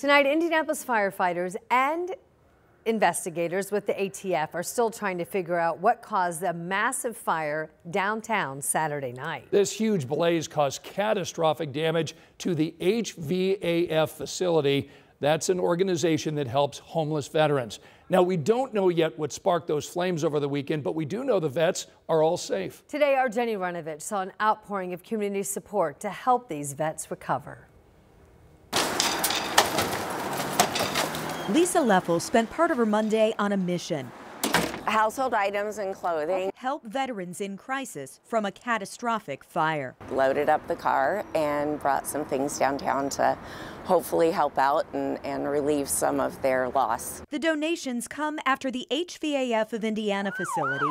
Tonight, Indianapolis firefighters and investigators with the ATF are still trying to figure out what caused a massive fire downtown Saturday night. This huge blaze caused catastrophic damage to the HVAF facility. That's an organization that helps homeless veterans. Now, we don't know yet what sparked those flames over the weekend, but we do know the vets are all safe. Today, our Jenny Runovich saw an outpouring of community support to help these vets recover. Leslie Leffel spent part of her Monday on a mission. Household items and clothing. Help veterans in crisis from a catastrophic fire. Loaded up the car and brought some things downtown to hopefully help out and, and relieve some of their loss. The donations come after the HVAF of Indiana facility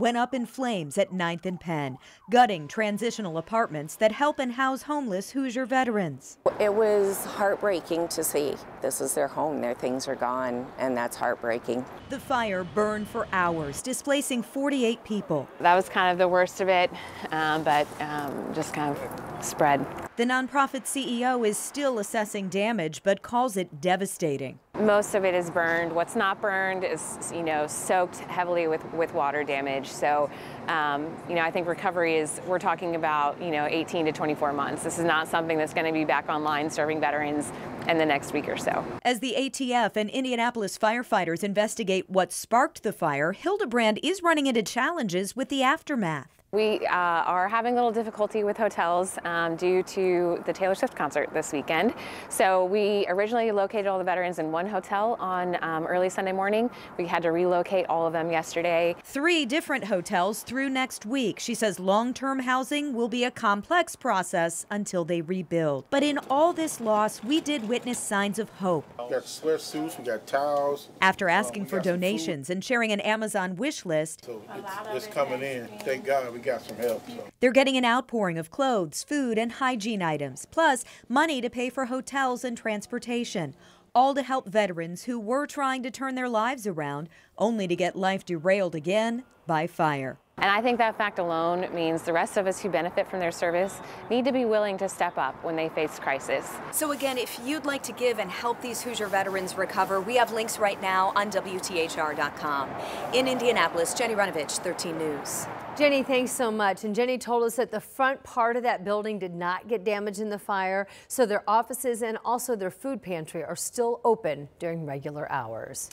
went up in flames at 9th and Penn, gutting transitional apartments that help and house homeless Hoosier veterans. It was heartbreaking to see. This is their home, their things are gone, and that's heartbreaking. The fire burned for hours, displacing 48 people. That was kind of the worst of it, um, but um, just kind of spread. The nonprofit CEO is still assessing damage, but calls it devastating. Most of it is burned. What's not burned is, you know, soaked heavily with, with water damage. So, um, you know, I think recovery is, we're talking about, you know, 18 to 24 months. This is not something that's going to be back online serving veterans in the next week or so. As the ATF and Indianapolis firefighters investigate what sparked the fire, Hildebrand is running into challenges with the aftermath. We uh, are having a little difficulty with hotels um, due to the Taylor Swift concert this weekend. So we originally located all the veterans in one hotel on um, early Sunday morning. We had to relocate all of them yesterday. Three different hotels through next week. She says long-term housing will be a complex process until they rebuild. But in all this loss, we did witness signs of hope. We got sweatsuits, we got towels. After asking uh, for donations and sharing an Amazon wish list, so it's, it's coming in. Thank God got some help. So. They're getting an outpouring of clothes, food, and hygiene items, plus money to pay for hotels and transportation. All to help veterans who were trying to turn their lives around, only to get life derailed again by fire. And I think that fact alone means the rest of us who benefit from their service need to be willing to step up when they face crisis. So again, if you'd like to give and help these Hoosier veterans recover, we have links right now on WTHR.com. In Indianapolis, Jenny Runovich, 13 News. Jenny, thanks so much. And Jenny told us that the front part of that building did not get damaged in the fire, so their offices and also their food pantry are still open during regular hours.